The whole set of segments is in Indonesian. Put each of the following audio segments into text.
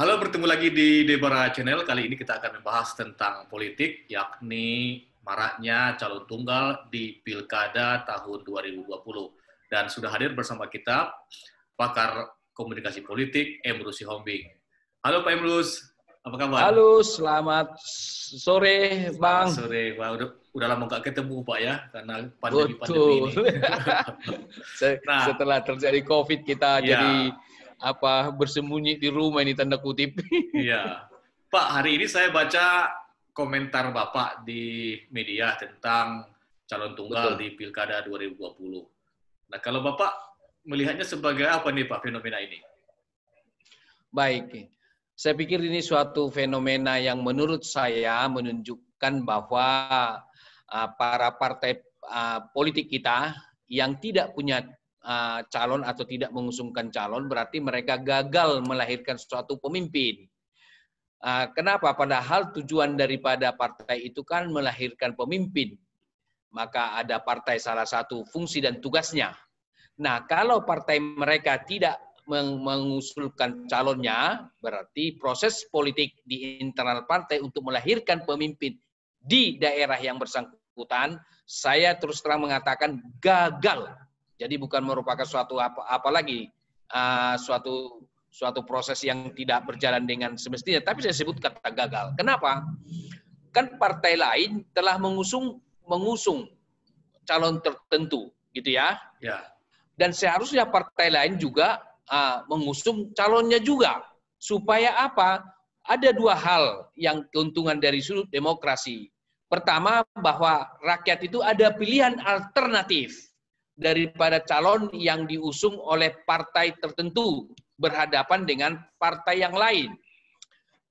Halo, bertemu lagi di Debora Channel. Kali ini kita akan membahas tentang politik, yakni maraknya calon tunggal di Pilkada tahun 2020. Dan sudah hadir bersama kita pakar komunikasi politik, Emrus Sihombing. Halo Pak Emrus, apa kabar? Halo, selamat sore Bang. Selamat sore, Pak. Udah, udah lama nggak ketemu Pak ya, karena pandemi-pandemi ini. nah, Setelah terjadi COVID kita ya. jadi apa bersembunyi di rumah ini tanda kutip. Iya. Pak, hari ini saya baca komentar Bapak di media tentang calon tunggal Betul. di Pilkada 2020. Nah, kalau Bapak melihatnya sebagai apa nih Pak fenomena ini? Baik. Saya pikir ini suatu fenomena yang menurut saya menunjukkan bahwa uh, para partai uh, politik kita yang tidak punya uh, calon atau tidak mengusungkan calon berarti mereka gagal melahirkan suatu pemimpin. Uh, kenapa? Padahal tujuan daripada partai itu kan melahirkan pemimpin. Maka ada partai salah satu fungsi dan tugasnya. Nah, kalau partai mereka tidak mengusulkan calonnya, berarti proses politik di internal partai untuk melahirkan pemimpin di daerah yang bersangkutan, saya terus terang mengatakan gagal jadi bukan merupakan suatu apa, apa lagi uh, suatu suatu proses yang tidak berjalan dengan semestinya. Tapi saya sebut kata gagal. Kenapa? Kan partai lain telah mengusung mengusung calon tertentu, gitu ya. Ya. Dan seharusnya partai lain juga uh, mengusung calonnya juga. Supaya apa? Ada dua hal yang keuntungan dari sudut demokrasi. Pertama, bahwa rakyat itu ada pilihan alternatif daripada calon yang diusung oleh partai tertentu berhadapan dengan partai yang lain.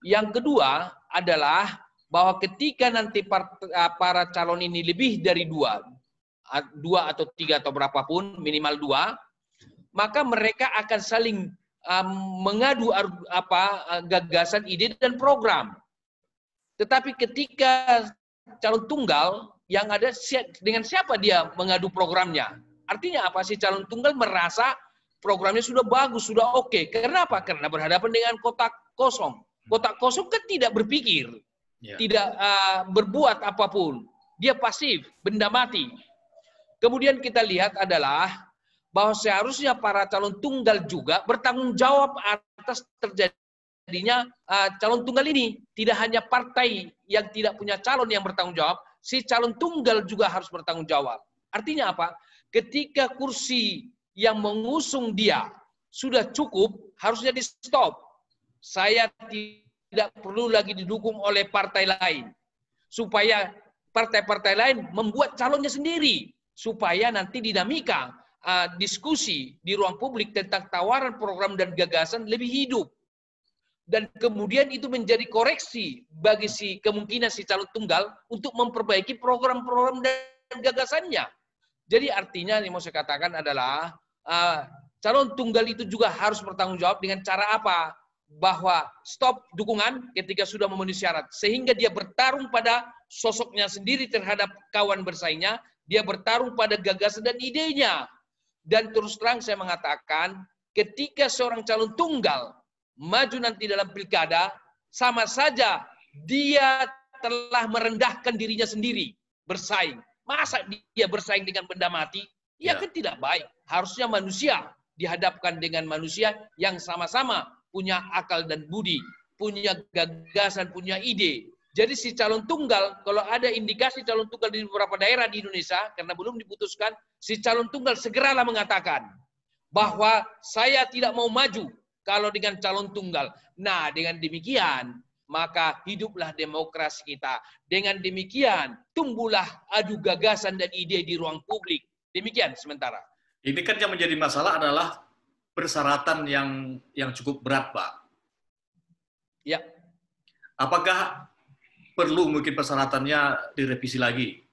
Yang kedua adalah bahwa ketika nanti eh, para calon ini lebih dari dua, dua atau tiga atau berapapun, minimal dua, maka mereka akan saling um, mengadu apa gagasan, ide dan program. Tetapi ketika calon tunggal yang ada dengan siapa dia mengadu programnya? Artinya apa? Si calon tunggal merasa programnya sudah bagus, sudah oke. Okay. Kenapa? Karena berhadapan dengan kotak kosong. Kotak kosong kan tidak berpikir, ya. tidak uh, berbuat apa pun. Dia pasif, benda mati. Kemudian kita lihat adalah bahwa seharusnya para calon tunggal juga bertanggung jawab atas terjadinya uh, calon tunggal ini. Tidak hanya partai yang tidak punya calon yang bertanggung jawab, si calon tunggal juga harus bertanggung jawab. Artinya apa? Ketika kursi yang mengusung dia sudah cukup, harusnya di stop. Saya tidak perlu lagi didukung oleh partai lain. Supaya partai-partai lain membuat calonnya sendiri. Supaya nanti dinamika uh, diskusi di ruang publik tentang tawaran program dan gagasan lebih hidup. Dan kemudian itu menjadi koreksi bagi si kemungkinan si calon tunggal untuk memperbaiki program-program dan gagasannya. Jadi artinya yang mau saya katakan adalah uh, calon tunggal itu juga harus bertanggung jawab dengan cara apa? Bahwa stop dukungan ketika sudah memenuhi syarat. Sehingga dia bertarung pada sosoknya sendiri terhadap kawan bersaingnya. Dia bertarung pada gagasan dan idenya. Dan terus terang saya mengatakan ketika seorang calon tunggal maju nanti dalam pilkada, sama saja dia telah merendahkan dirinya sendiri bersaing. Masa dia bersaing dengan benda mati? Ya, ya kan tidak baik. Harusnya manusia dihadapkan dengan manusia yang sama-sama punya akal dan budi, punya gagasan, punya ide. Jadi si calon tunggal, kalau ada indikasi calon tunggal di beberapa daerah di Indonesia, karena belum diputuskan, si calon tunggal segeralah mengatakan bahwa saya tidak mau maju kalau dengan calon tunggal. Nah, dengan demikian, maka hiduplah demokrasi kita. Dengan demikian, tumbuhlah adu gagasan dan ide di ruang publik. Demikian sementara. Ini kan yang menjadi masalah adalah persyaratan yang yang cukup berat, Pak. Ya. Apakah perlu mungkin persyaratannya direvisi lagi?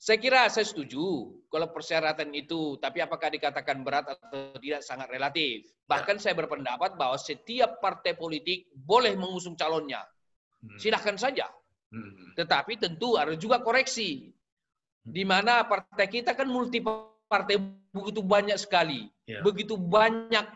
Saya kira saya setuju kalau persyaratan itu, tapi apakah dikatakan berat atau tidak sangat relatif. Bahkan saya berpendapat bahwa setiap partai politik boleh mengusung calonnya. Hmm. Silahkan saja. Hmm. Tetapi tentu ada juga koreksi. Di mana partai kita kan multi partai begitu banyak sekali. Ya. Begitu banyak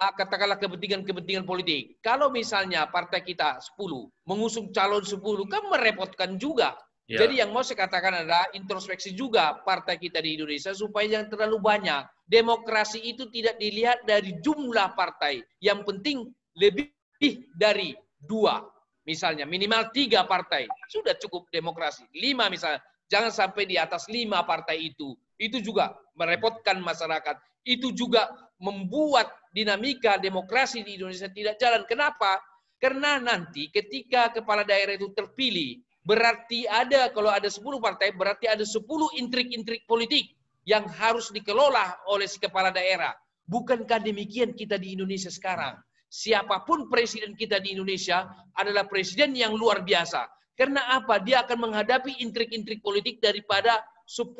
uh, katakanlah kepentingan-kepentingan politik. Kalau misalnya partai kita 10 mengusung calon 10 kan merepotkan juga. Ya. Jadi yang mau saya katakan adalah introspeksi juga partai kita di Indonesia supaya jangan terlalu banyak. Demokrasi itu tidak dilihat dari jumlah partai. Yang penting lebih dari dua. Misalnya minimal tiga partai. Sudah cukup demokrasi. Lima misalnya. Jangan sampai di atas lima partai itu. Itu juga merepotkan masyarakat. Itu juga membuat dinamika demokrasi di Indonesia tidak jalan. Kenapa? Karena nanti ketika kepala daerah itu terpilih, berarti ada kalau ada 10 partai, berarti ada 10 intrik-intrik politik yang harus dikelola oleh si kepala daerah. Bukankah demikian kita di Indonesia sekarang? Siapa pun presiden kita di Indonesia adalah presiden yang luar biasa. Karena apa? Dia akan menghadapi intrik-intrik politik daripada 10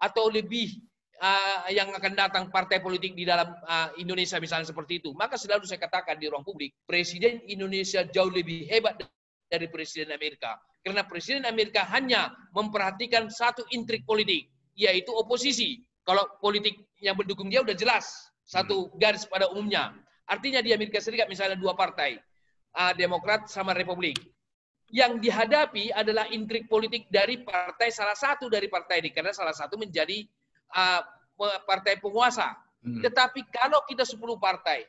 atau lebih uh, yang akan datang partai politik di dalam uh, Indonesia misalnya seperti itu. Maka selalu saya katakan di ruang publik, Presiden Indonesia jauh lebih hebat dari Presiden Amerika. Karena Presiden Amerika hanya memperhatikan satu intrik politik, yaitu oposisi. Kalau politik yang mendukung dia udah jelas, satu hmm. garis pada umumnya. Artinya di Amerika Serikat misalnya dua partai, Demokrat sama Republik. Yang dihadapi adalah intrik politik dari partai salah satu dari partai ini karena salah satu menjadi uh, partai penguasa. Hmm. Tetapi kalau kita 10 partai,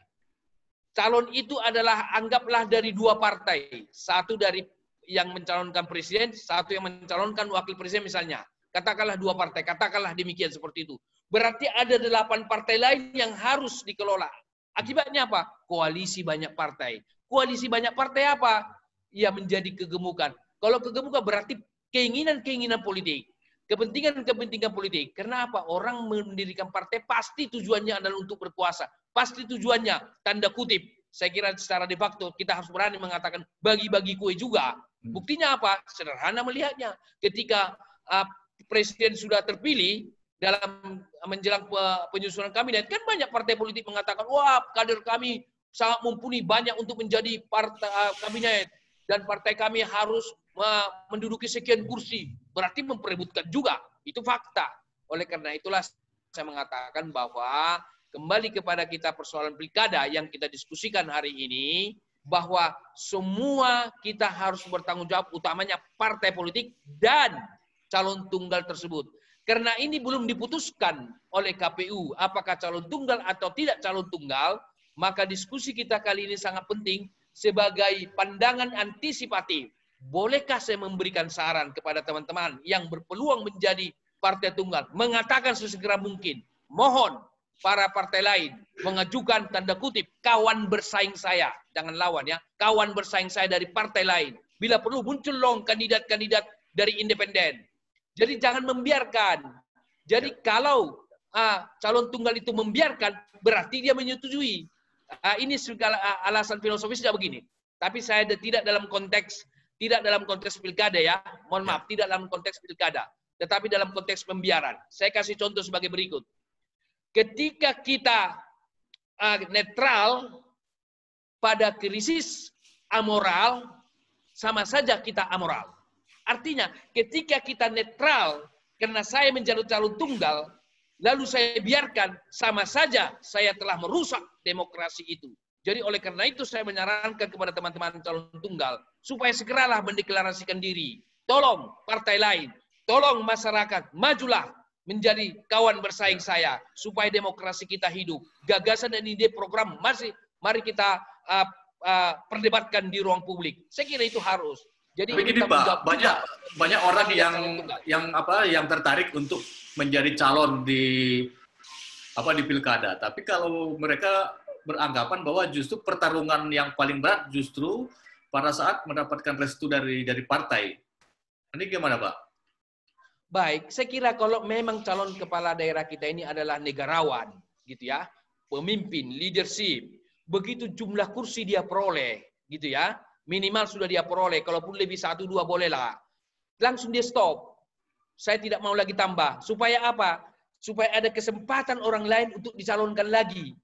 calon itu adalah anggaplah dari dua partai. Satu dari yang mencalonkan presiden, satu yang mencalonkan wakil presiden misalnya. Katakanlah dua partai, katakanlah demikian seperti itu. Berarti ada delapan partai lain yang harus dikelola. Akibatnya apa? Koalisi banyak partai. Koalisi banyak partai apa? Ya menjadi kegemukan. Kalau kegemukan berarti keinginan-keinginan politik kepentingan-kepentingan politik. Karena apa? Orang mendirikan partai pasti tujuannya adalah untuk berkuasa. Pasti tujuannya, tanda kutip, saya kira secara de facto kita harus berani mengatakan bagi-bagi kue juga. Hmm. Buktinya apa? Sederhana melihatnya. Ketika uh, presiden sudah terpilih dalam menjelang penyusunan kabinet, kan banyak partai politik mengatakan, wah kader kami sangat mumpuni banyak untuk menjadi partai uh, kabinet dan partai kami harus menduduki sekian kursi. Berarti memperebutkan juga. Itu fakta. Oleh karena itulah saya mengatakan bahwa kembali kepada kita persoalan pilkada yang kita diskusikan hari ini, bahwa semua kita harus bertanggung jawab utamanya partai politik dan calon tunggal tersebut. Karena ini belum diputuskan oleh KPU apakah calon tunggal atau tidak calon tunggal, maka diskusi kita kali ini sangat penting sebagai pandangan antisipatif. Bolehkah saya memberikan saran kepada teman-teman yang berpeluang menjadi partai tunggal, mengatakan sesegera mungkin, mohon para partai lain mengajukan tanda kutip kawan bersaing saya, jangan lawan ya, kawan bersaing saya dari partai lain. Bila perlu muncul long kandidat-kandidat dari independen. Jadi jangan membiarkan. Jadi kalau uh, calon tunggal itu membiarkan, berarti dia menyetujui. Uh, ini segala uh, alasan filosofis tidak begini. Tapi saya tidak dalam konteks tidak dalam konteks pilkada ya, mohon maaf, ya. tidak dalam konteks pilkada, tetapi dalam konteks pembiaran. Saya kasih contoh sebagai berikut. Ketika kita uh, netral pada krisis amoral, sama saja kita amoral. Artinya, ketika kita netral, karena saya menjadi calon tunggal, lalu saya biarkan, sama saja saya telah merusak demokrasi itu. Jadi oleh karena itu saya menyarankan kepada teman-teman calon tunggal supaya segeralah mendeklarasikan diri. Tolong partai lain, tolong masyarakat, majulah menjadi kawan bersaing saya supaya demokrasi kita hidup. Gagasan dan ide program masih mari kita uh, uh, perdebatkan di ruang publik. Saya kira itu harus. Jadi Tapi gini Pak, banyak banyak orang yang yang apa yang tertarik untuk menjadi calon di apa di pilkada. Tapi kalau mereka beranggapan bahwa justru pertarungan yang paling berat justru pada saat mendapatkan restu dari dari partai. Ini gimana, Pak? Baik, saya kira kalau memang calon kepala daerah kita ini adalah negarawan, gitu ya, pemimpin, leadership, begitu jumlah kursi dia peroleh, gitu ya, minimal sudah dia peroleh, kalaupun lebih satu dua bolehlah, langsung dia stop. Saya tidak mau lagi tambah. Supaya apa? Supaya ada kesempatan orang lain untuk dicalonkan lagi.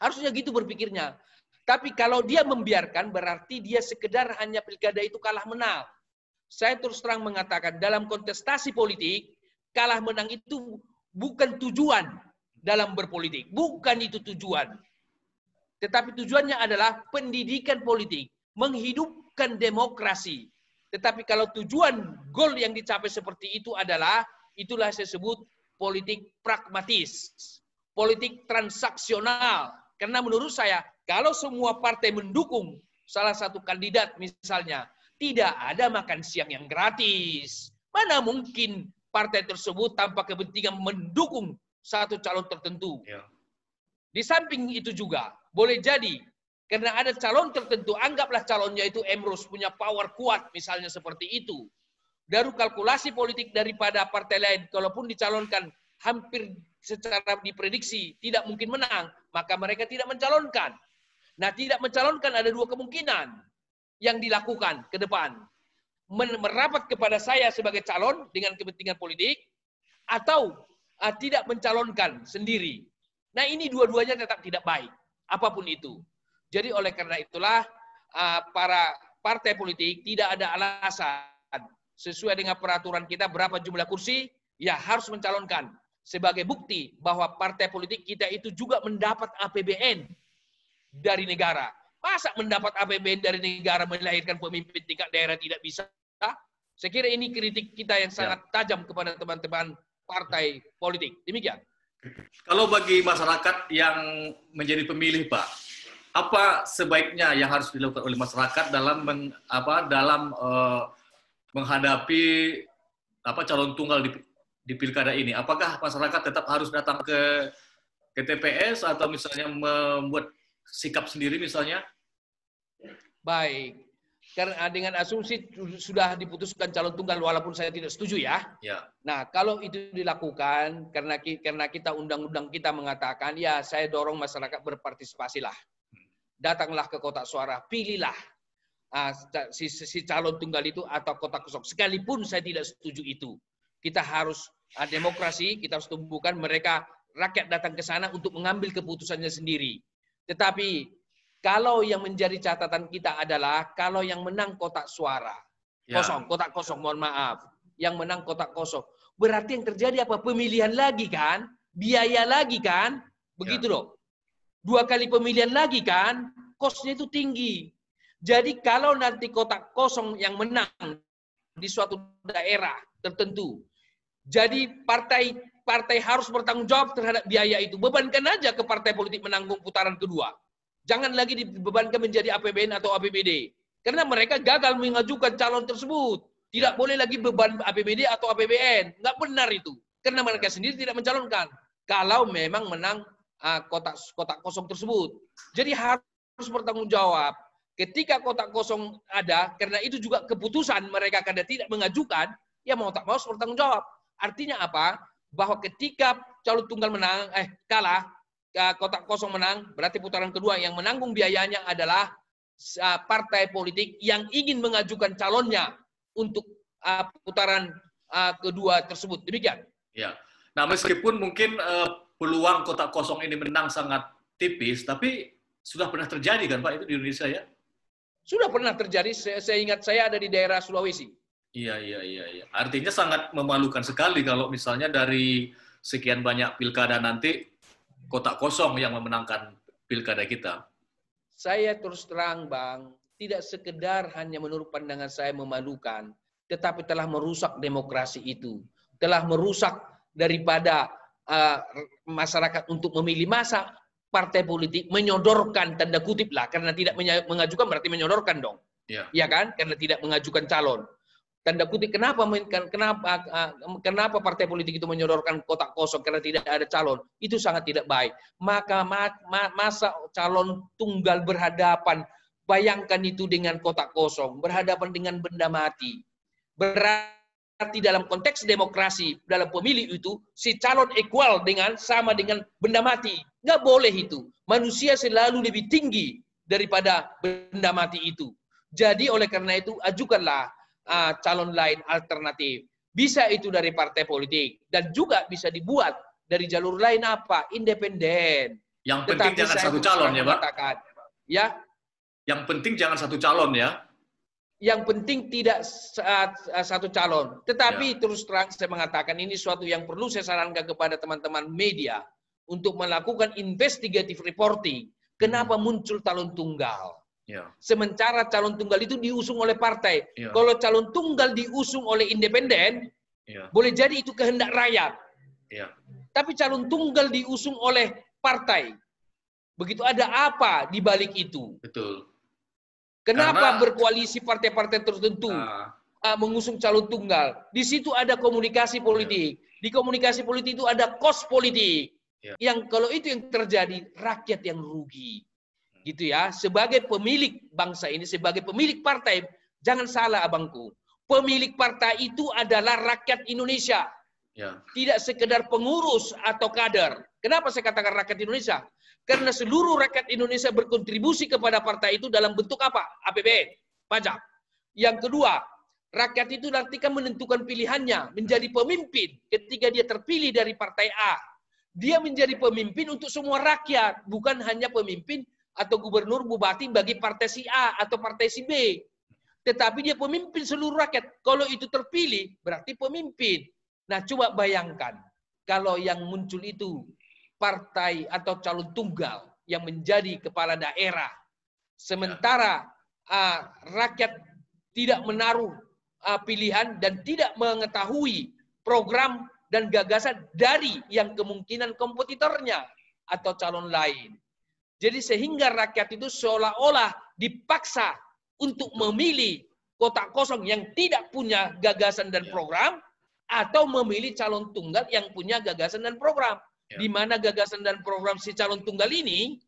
Harusnya gitu berpikirnya. Tapi kalau dia membiarkan berarti dia sekedar hanya pilkada itu kalah menang. Saya terus terang mengatakan dalam kontestasi politik kalah menang itu bukan tujuan dalam berpolitik, bukan itu tujuan. tetapi tujuannya adalah pendidikan politik, menghidupkan demokrasi. Tetapi kalau tujuan goal yang dicapai seperti itu adalah itulah saya sebut politik pragmatis, politik transaksional. Karena menurut saya kalau semua partai mendukung salah satu kandidat misalnya, tidak ada makan siang yang gratis. Mana mungkin partai tersebut tanpa kepentingan mendukung satu calon tertentu. Ya. Di samping itu juga, boleh jadi karena ada calon tertentu, anggaplah calonnya itu Emrus punya power kuat, misalnya seperti itu. Dari kalkulasi politik daripada partai lain, kalaupun dicalonkan hampir secara diprediksi tidak mungkin menang, maka mereka tidak mencalonkan. Nah, tidak mencalonkan ada dua kemungkinan yang dilakukan ke depan. Merapat kepada saya sebagai calon dengan kepentingan politik, atau uh, tidak mencalonkan sendiri. Nah, ini dua-duanya tetap tidak baik, apa pun itu. Jadi oleh karena itulah uh, para partai politik tidak ada alasan sesuai dengan peraturan kita berapa jumlah kursi ya harus mencalonkan sebagai bukti bahwa partai politik kita itu juga mendapat APBN dari negara. Masa mendapat APBN dari negara melahirkan pemimpin tingkat daerah tidak bisa? Saya kira ini kritik kita yang sangat ya. tajam kepada teman-teman partai politik. Demikian. Kalau bagi masyarakat yang menjadi pemilih, Pak, apa sebaiknya yang harus dilakukan oleh masyarakat dalam meng, apa dalam uh, menghadapi apa calon tunggal di, di pilkada ini? Apakah masyarakat tetap harus datang ke ke TPS atau misalnya membuat sikap sendiri misalnya? Baik. Karena dengan asumsi sudah diputuskan calon tunggal walaupun saya tidak setuju ya. ya. Nah, kalau itu dilakukan karena karena kita undang-undang kita mengatakan ya saya dorong masyarakat berpartisipasi lah datanglah ke kotak suara, pilihlah uh, si, si calon tunggal itu atau kotak kosong. Sekalipun saya tidak setuju itu. Kita harus uh, demokrasi, kita harus tumbuhkan mereka rakyat datang ke sana untuk mengambil keputusannya sendiri. Tetapi kalau yang menjadi catatan kita adalah kalau yang menang kotak suara ya. kosong, kotak kosong, mohon maaf, yang menang kotak kosong. Berarti yang terjadi apa? Pemilihan lagi kan? Biaya lagi kan? Begitu ya. loh dua kali pemilihan lagi kan, kosnya itu tinggi. Jadi kalau nanti kotak kosong yang menang di suatu daerah tertentu, jadi partai partai harus bertanggung jawab terhadap biaya itu. Bebankan aja ke partai politik menanggung putaran kedua. Jangan lagi dibebankan menjadi APBN atau APBD. Karena mereka gagal mengajukan calon tersebut. Tidak boleh lagi beban APBD atau APBN. Nggak benar itu. Karena mereka sendiri tidak mencalonkan. Kalau memang menang uh, kotak kotak kosong tersebut. Jadi harus bertanggung jawab. Ketika kotak kosong ada, karena itu juga keputusan mereka karena tidak mengajukan, ya mau tak mau harus bertanggung jawab. Artinya apa? Bahwa ketika calon tunggal menang, eh kalah, kotak kosong menang, berarti putaran kedua yang menanggung biayanya adalah partai politik yang ingin mengajukan calonnya untuk putaran kedua tersebut. Demikian. Ya. Nah, meskipun mungkin uh, peluang kotak kosong ini menang sangat tipis, tapi sudah pernah terjadi kan Pak itu di Indonesia ya? Sudah pernah terjadi, saya, saya ingat saya ada di daerah Sulawesi. Iya, iya, iya. iya. Artinya sangat memalukan sekali kalau misalnya dari sekian banyak pilkada nanti kotak kosong yang memenangkan pilkada kita. Saya terus terang Bang, tidak sekedar hanya menurut pandangan saya memalukan, tetapi telah merusak demokrasi itu. Telah merusak daripada uh, masyarakat untuk memilih masa partai politik menyodorkan tanda kutip lah karena tidak mengajukan berarti menyodorkan dong. Ya. ya kan? Karena tidak mengajukan calon. Tanda kutip kenapa kenapa uh, kenapa partai politik itu menyodorkan kotak kosong karena tidak ada calon? Itu sangat tidak baik. Maka ma ma masa calon tunggal berhadapan bayangkan itu dengan kotak kosong, berhadapan dengan benda mati. Berarti dalam konteks demokrasi, dalam pemilih itu, si calon equal dengan sama dengan benda mati. Nggak boleh itu. Manusia selalu lebih tinggi daripada benda mati itu. Jadi oleh karena itu, ajukanlah uh, calon lain alternatif. Bisa itu dari partai politik. Dan juga bisa dibuat dari jalur lain apa? Independen. Yang penting Tetapi jangan satu calon ya, Pak? Ya. Yang penting jangan satu calon ya yang penting tidak satu calon. Tetapi ya. terus terang saya mengatakan ini suatu yang perlu saya sarankan kepada teman-teman media untuk melakukan investigative reporting. Kenapa muncul calon tunggal? Ya. Sementara calon tunggal itu diusung oleh partai. Ya. Kalau calon tunggal diusung oleh independen, Ya. boleh jadi itu kehendak rakyat. Ya. Tapi calon tunggal diusung oleh partai. Begitu ada apa di balik itu? Betul. Kenapa Karena- berkoalisi partai-partai tertentu uh, mengusung calon tunggal? Di situ ada komunikasi politik. Di komunikasi politik itu ada kos politik. Ya. Yang kalau itu yang terjadi, rakyat yang rugi. Gitu ya. Sebagai pemilik bangsa ini, sebagai pemilik partai, jangan salah abangku. Pemilik partai itu adalah rakyat Indonesia. ya. Tidak sekedar pengurus atau kader. Kenapa saya katakan rakyat Indonesia? Karena seluruh rakyat Indonesia berkontribusi kepada partai itu dalam bentuk apa? APBN, pajak. Yang kedua, rakyat itu nanti kan menentukan pilihannya menjadi pemimpin ketika dia terpilih dari partai A. Dia menjadi pemimpin untuk semua rakyat, bukan hanya pemimpin atau gubernur bupati bagi partai si A atau partai si B. Tetapi dia pemimpin seluruh rakyat. Kalau itu terpilih, berarti pemimpin. Nah, coba bayangkan kalau yang muncul itu partai atau calon tunggal yang menjadi kepala daerah. Sementara ah, rakyat tidak menaruh ah, pilihan dan tidak mengetahui program dan gagasan dari yang kemungkinan kompetitornya atau calon lain. Jadi sehingga rakyat itu seolah-olah dipaksa untuk memilih kotak kosong yang tidak punya gagasan dan Ya. program atau memilih calon tunggal yang punya gagasan dan program. Ya. Di mana gagasan dan program si calon tunggal ini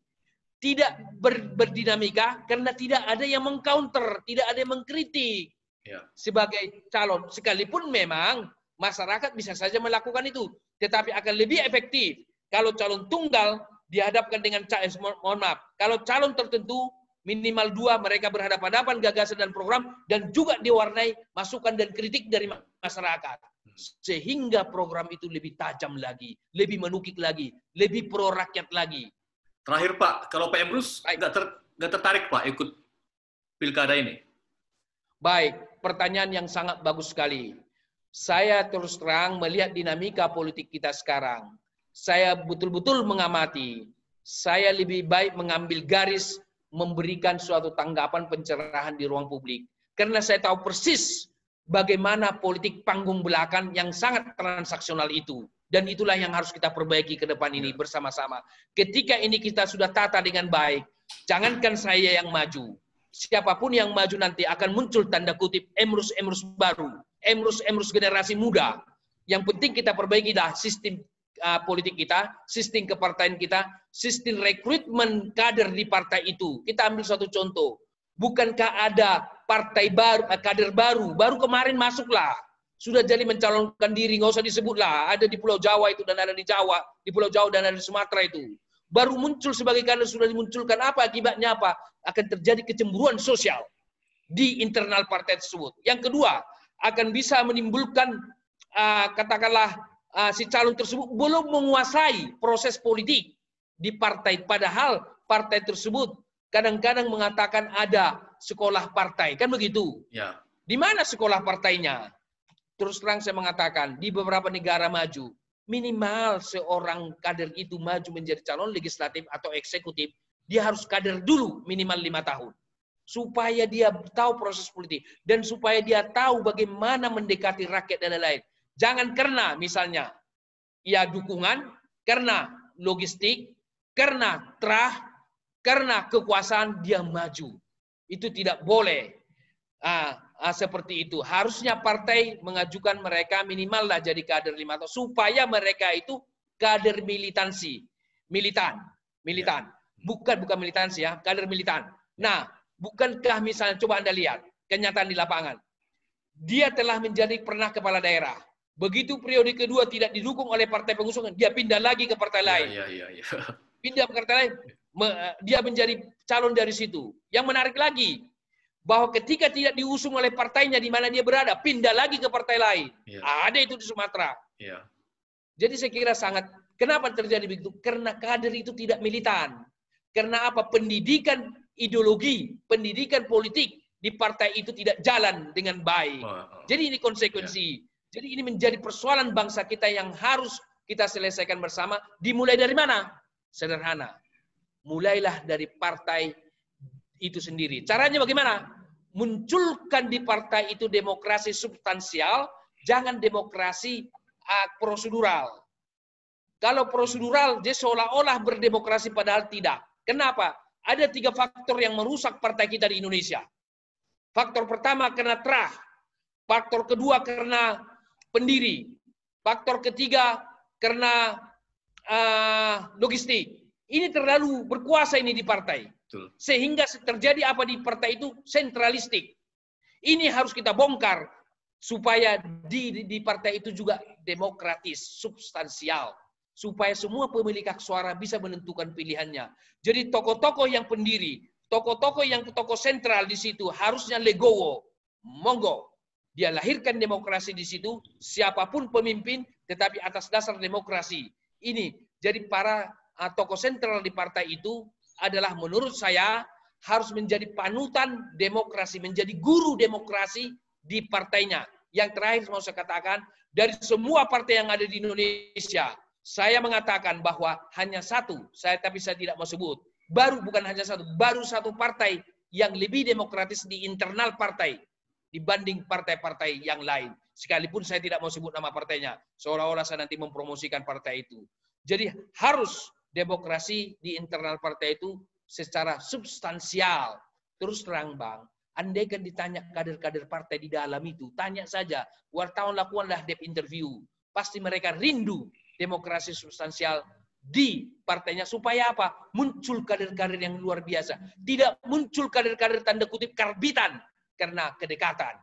tidak ber- berdinamika karena tidak ada yang mengcounter, tidak ada yang mengkritik Ya. sebagai calon. Sekalipun memang masyarakat bisa saja melakukan itu, tetapi akan lebih efektif kalau calon tunggal dihadapkan dengan mo- mohon maaf, kalau calon tertentu minimal dua mereka berhadapan-hadapan gagasan dan program dan juga diwarnai masukan dan kritik dari ma- masyarakat sehingga program itu lebih tajam lagi, lebih menukik lagi, lebih pro rakyat lagi. Terakhir Pak, kalau Pak Emrus nggak ter, tertarik Pak ikut pilkada ini? Baik, pertanyaan yang sangat bagus sekali. Saya terus terang melihat dinamika politik kita sekarang. Saya betul-betul mengamati. Saya lebih baik mengambil garis memberikan suatu tanggapan pencerahan di ruang publik. Karena saya tahu persis bagaimana politik panggung belakang yang sangat transaksional itu. Dan itulah yang harus kita perbaiki ke depan ini bersama-sama. Ketika ini kita sudah tata dengan baik, jangankan saya yang maju, siapa pun yang maju nanti akan muncul tanda kutip emrus-emrus baru, emrus-emrus generasi muda. Yang penting kita perbaiki dah sistem uh, politik kita, sistem kepartaian kita, sistem rekrutmen kader di partai itu. Kita ambil suatu contoh. Bukankah ada partai baru, uh, kader baru, baru kemarin masuklah. Sudah jadi mencalonkan diri, nggak usah disebutlah. Ada di Pulau Jawa itu dan ada di Jawa, di Pulau Jawa dan ada di Sumatera itu. Baru muncul sebagai kader sudah dimunculkan apa akibatnya apa? Akan terjadi kecemburuan sosial di internal partai tersebut. Yang kedua, akan bisa menimbulkan uh, katakanlah uh, si calon tersebut belum menguasai proses politik di partai. Padahal partai tersebut kadang-kadang mengatakan ada sekolah partai. Kan begitu? Ya. di mana sekolah partainya? Terus terang saya mengatakan di beberapa negara maju minimal seorang kader itu maju menjadi calon legislatif atau eksekutif dia harus kader dulu minimal lima tahun. Supaya dia tahu proses politik. Dan supaya dia tahu bagaimana mendekati rakyat dan lain-lain. Jangan karena misalnya ya dukungan, karena logistik, karena terah, karena kekuasaan dia maju. Itu tidak boleh. Ah, ah, seperti itu. Harusnya partai mengajukan mereka minimal lah jadi kader lima tahun supaya mereka itu kader militansi, militan, militan. Bukan bukan militansi ya, kader militan. Nah, bukankah misalnya coba Anda lihat kenyataan di lapangan. Dia telah menjadi pernah kepala daerah. Begitu periode kedua tidak didukung oleh partai pengusung, dia pindah lagi ke partai lain. Iya, iya, iya. Pindah ke partai lain, dia menjadi calon dari situ. Yang menarik lagi, bahwa ketika tidak diusung oleh partainya di mana dia berada, pindah lagi ke partai lain. Iya. Ada itu di Sumatera. Iya. Jadi saya kira sangat, kenapa terjadi begitu? Karena kader itu tidak militan. Karena apa? Pendidikan ideologi, pendidikan politik di partai itu tidak jalan dengan baik. Oh, oh. Jadi ini konsekuensi. Jadi ini menjadi persoalan bangsa kita yang harus kita selesaikan bersama. Dimulai dari mana? Sederhana. mulailah dari partai itu sendiri. Caranya bagaimana? Munculkan di partai itu demokrasi substansial, jangan demokrasi uh, prosedural. Kalau prosedural, dia seolah-olah berdemokrasi padahal tidak. Kenapa? Ada tiga faktor yang merusak partai kita di Indonesia. Faktor pertama karena terah. Faktor kedua karena pendiri. Faktor ketiga karena uh, logistik. Ini terlalu berkuasa ini di partai. Sehingga terjadi apa di partai itu sentralistik. Ini harus kita bongkar supaya di, di, di partai itu juga demokratis, substansial. Supaya semua pemilik hak suara bisa menentukan pilihannya. Jadi tokoh-tokoh yang pendiri, tokoh-tokoh yang tokoh sentral di situ harusnya legowo, monggo. Dia lahirkan demokrasi di situ, siapa pun pemimpin, tetapi atas dasar demokrasi. Ini jadi para uh, tokoh sentral di partai itu adalah menurut saya harus menjadi panutan demokrasi, menjadi guru demokrasi di partainya. Yang terakhir mau saya katakan, dari semua partai yang ada di Indonesia, saya mengatakan bahwa hanya satu, saya tapi saya tidak mau sebut, baru bukan hanya satu, baru satu partai yang lebih demokratis di internal partai dibanding partai-partai yang lain. Sekalipun saya tidak mau sebut nama partainya, seolah-olah saya nanti mempromosikan partai itu. Jadi harus demokrasi di internal partai itu secara substansial. Terus terang bang, andai kan ditanya kader-kader partai di dalam itu, tanya saja, wartawan lakukanlah dep interview. Pasti mereka rindu demokrasi substansial di partainya supaya apa? Muncul kader-kader yang luar biasa. Tidak muncul kader-kader tanda kutip karbitan karena kedekatan,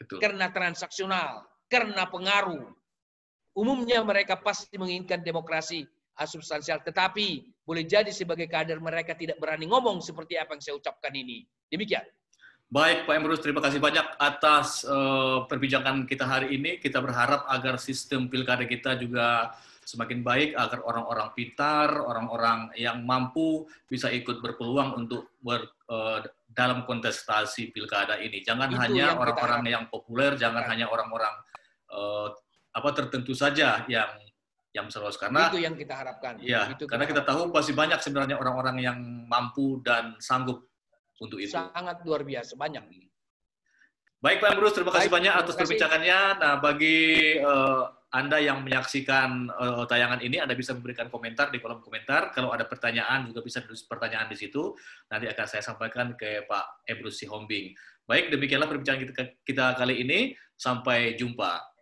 Betul. karena transaksional, karena pengaruh. Umumnya mereka pasti menginginkan demokrasi substansial. Tetapi boleh jadi sebagai kader mereka tidak berani ngomong seperti apa yang saya ucapkan ini. Demikian. Baik, Pak Emrus, terima kasih banyak atas uh, perbincangan kita hari ini. Kita berharap agar sistem pilkada kita juga semakin baik, agar orang-orang pintar, orang-orang yang mampu bisa ikut berpeluang untuk ber, uh, dalam kontestasi pilkada ini. Jangan Itu hanya orang-orang yang, yang populer, jangan hanya orang-orang uh, apa tertentu saja yang yang serius karena itu yang kita harapkan. Iya, itu karena kita, tahu pasti banyak sebenarnya orang-orang yang mampu dan sanggup untuk itu. Sangat luar biasa banyak. Baik Pak Emrus, terima kasih Baik, banyak atas perbincangannya. Nah, bagi uh, Anda yang menyaksikan uh, tayangan ini, Anda bisa memberikan komentar di kolom komentar. Kalau ada pertanyaan, juga bisa tulis pertanyaan di situ. Nanti akan saya sampaikan ke Pak Emrus Sihombing. Baik, demikianlah perbincangan kita, kita kali ini. Sampai jumpa.